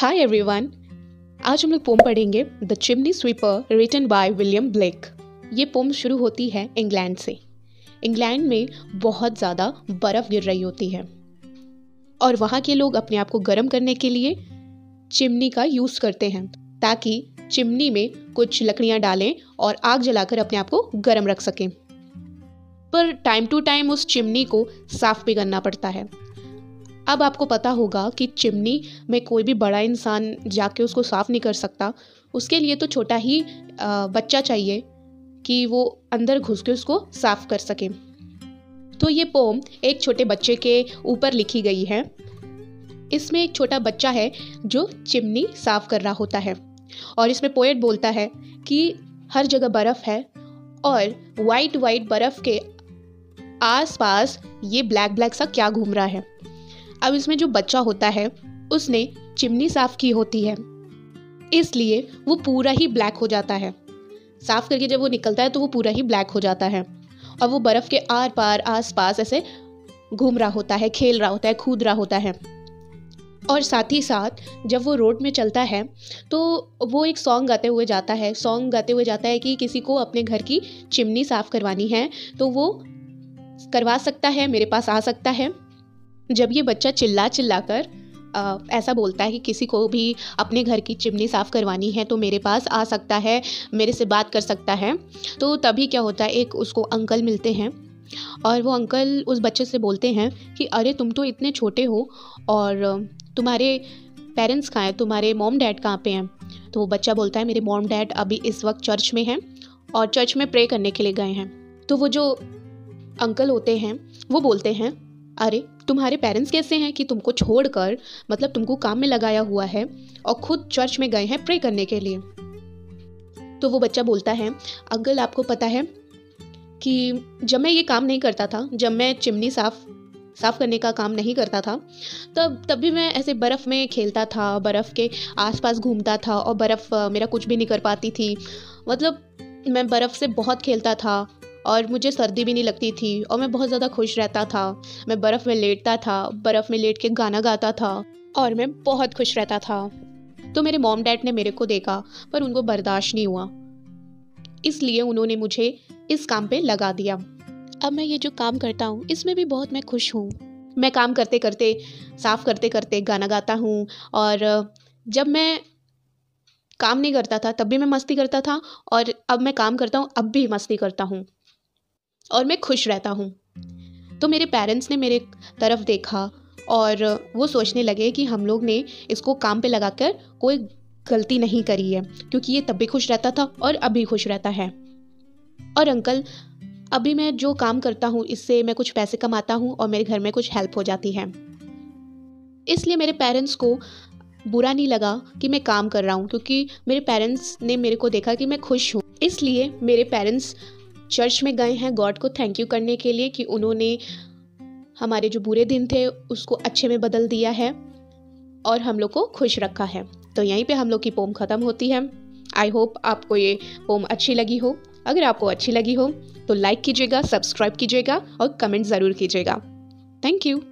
Hi everyone आज हम लोग पोम पढ़ेंगे the chimney sweeper written by William Blake ये पोम शुरू होती है इंग्लैंड से। इंग्लैंड में बहुत ज़्यादा बर्फ़ गिर रही होती है। और वहाँ के लोग अपने आप को गर्म करने के लिए चिमनी का यूज़ करते हैं, ताकि चिमनी में कुछ लकड़ियाँ डालें और आग जलाकर अपने आप को गर्म रख सकें। पर टाइम टू टाइम उस चिमनी को साफ़ भी करना पड़ता है। अब आपको पता होगा कि चिमनी में कोई भी बड़ा इंसान जाके उसको साफ़ नहीं कर सकता। उसके लिए तो छोटा ही बच्चा चाहिए कि वो अंदर घुस के उसको साफ़ कर सके। तो ये पोम एक छोटे बच्चे के ऊपर लिखी गई है। इसमें एक छोटा बच्चा है जो चिमनी साफ़ कर रहा होता है और इसमें पोएट बोलता है कि हर जगह बर्फ़ है और वाइट वाइट बर्फ़ के आसपास ये ब्लैक ब्लैक सा क्या घूम रहा है। अब इसमें जो बच्चा होता है, उसने चिमनी साफ़ की होती है। इसलिए वो पूरा ही ब्लैक हो जाता है। साफ़ करके जब वो निकलता है तो वो पूरा ही ब्लैक हो जाता है। और वो बर्फ़ के आर पार आस पास ऐसे घूम रहा होता है, खेल रहा होता है, कूद रहा होता है। और साथ ही साथ, जब वो रोड में चलता है तो वो एक सॉन्ग गाते हुए जाता है। सॉन्ग गाते हुए जाता है कि किसी को अपने घर की चिमनी साफ़ करवानी है तो वो करवा सकता है, मेरे पास आ सकता है। जब ये बच्चा चिल्ला चिल्ला कर आ, ऐसा बोलता है कि किसी को भी अपने घर की चिमनी साफ़ करवानी है तो मेरे पास आ सकता है मेरे से बात कर सकता है। तो तभी क्या होता है एक उसको अंकल मिलते हैं और वो अंकल उस बच्चे से बोलते हैं कि अरे तुम तो इतने छोटे हो और तुम्हारे पेरेंट्स कहाँ हैं? तुम्हारे मॉम डैड कहाँ पे हैं? तो वो बच्चा बोलता है मेरे मॉम डैड अभी इस वक्त चर्च में हैं और चर्च में प्रे करने के लिए गए हैं। तो वो जो अंकल होते हैं वो बोलते हैं अरे, तुम्हारे पेरेंट्स कैसे हैं कि तुमको छोड़कर मतलब तुमको काम में लगाया हुआ है और खुद चर्च में गए हैं प्रे करने के लिए? तो वो बच्चा बोलता है, अंकल, आपको पता है कि जब मैं ये काम नहीं करता था, जब मैं चिमनी साफ़ साफ़ करने का काम नहीं करता था, तब तब भी मैं ऐसे बर्फ़ में खेलता था, बर्फ़ के आसपास घूमता था और बर्फ़, मेरा कुछ भी नहीं कर पाती थी। मतलब मैं बर्फ़ से बहुत खेलता था और मुझे सर्दी भी नहीं लगती थी और मैं बहुत ज़्यादा खुश रहता था। मैं बर्फ़ में लेटता था, बर्फ़ में लेट के गाना गाता था और मैं बहुत खुश रहता था। तो मेरे मॉम डैड ने मेरे को देखा, पर उनको बर्दाश्त नहीं हुआ। इसलिए उन्होंने मुझे इस काम पे लगा दिया। अब मैं ये जो काम करता हूँ, इसमें भी बहुत मैं खुश हूँ। मैं काम करते करते, साफ़ करते करते गाना गाता हूँ और जब मैं काम नहीं करता था, तब भी मैं मस्ती करता था और अब मैं काम करता हूँ, अब भी मस्ती करता हूँ। और मैं खुश रहता हूँ। तो मेरे पेरेंट्स ने मेरे तरफ़ देखा और वो सोचने लगे कि हम लोग ने इसको काम पे लगाकर कोई गलती नहीं करी है, क्योंकि ये तब भी खुश रहता था और अभी खुश रहता है। और अंकल, अभी मैं जो काम करता हूँ, इससे मैं कुछ पैसे कमाता हूँ और मेरे घर में कुछ हेल्प हो जाती है। इसलिए मेरे पेरेंट्स को बुरा नहीं लगा कि मैं काम कर रहा हूँ, क्योंकि मेरे पेरेंट्स ने मेरे को देखा कि मैं खुश हूँ। इसलिए मेरे पेरेंट्स चर्च में गए हैं गॉड को थैंक यू करने के लिए कि उन्होंने हमारे जो बुरे दिन थे, उसको अच्छे में बदल दिया है और हम लोग को खुश रखा है। तो यहीं पे हम लोग की पोम ख़त्म होती है। आई होप आपको ये पोम अच्छी लगी हो। अगर आपको अच्छी लगी हो तो लाइक कीजिएगा सब्सक्राइब कीजिएगा और कमेंट ज़रूर कीजिएगा। Thank you